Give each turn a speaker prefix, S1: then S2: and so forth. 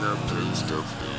S1: that taste of